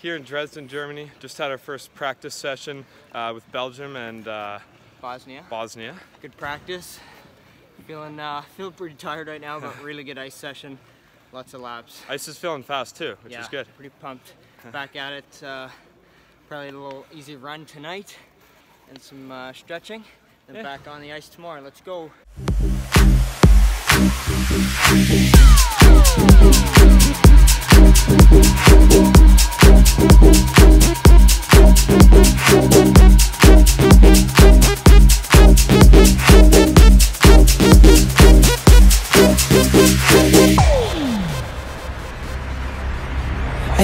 here in Dresden, Germany. Just had our first practice session uh, with Belgium and uh, Bosnia. Bosnia. Good practice. Feeling uh, feeling pretty tired right now, but really good ice session. Lots of laps. Ice is feeling fast too, which yeah, is good. Pretty pumped. Back at it. Uh, probably a little easy run tonight and some uh, stretching. Then Yeah. back on the ice tomorrow. Let's go.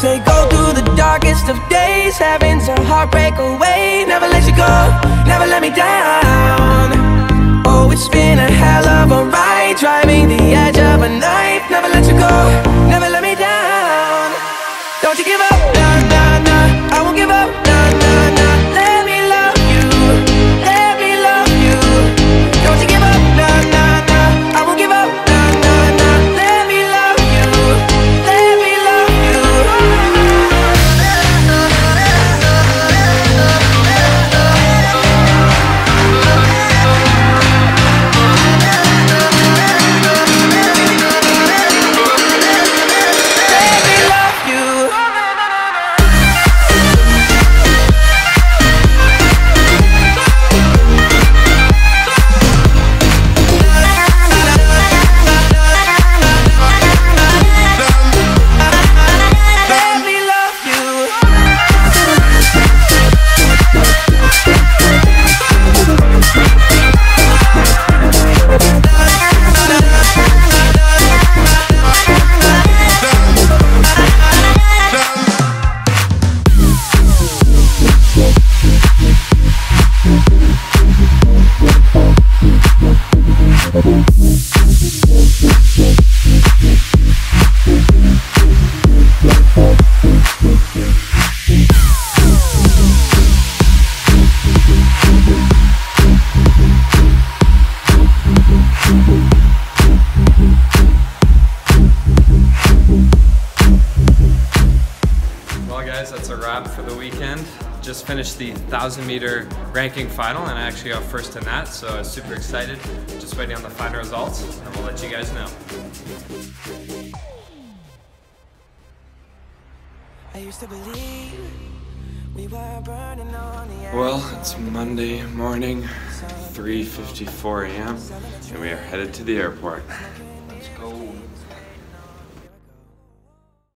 Say go through the darkest of days, heaven's a heartbreak away. Never let you go, never let me down. Oh, it's been a hell of a ride, driving the edge of a knife. Well, guys, that's a wrap for the weekend. Just finished the 1,000 meter ranking final, and I actually got first in that, so I was super excited. Just waiting on the final results, and we'll let you guys know. I used to believe we were burning on the. Well, it's Monday morning, 3.54 a.m., and we are headed to the airport.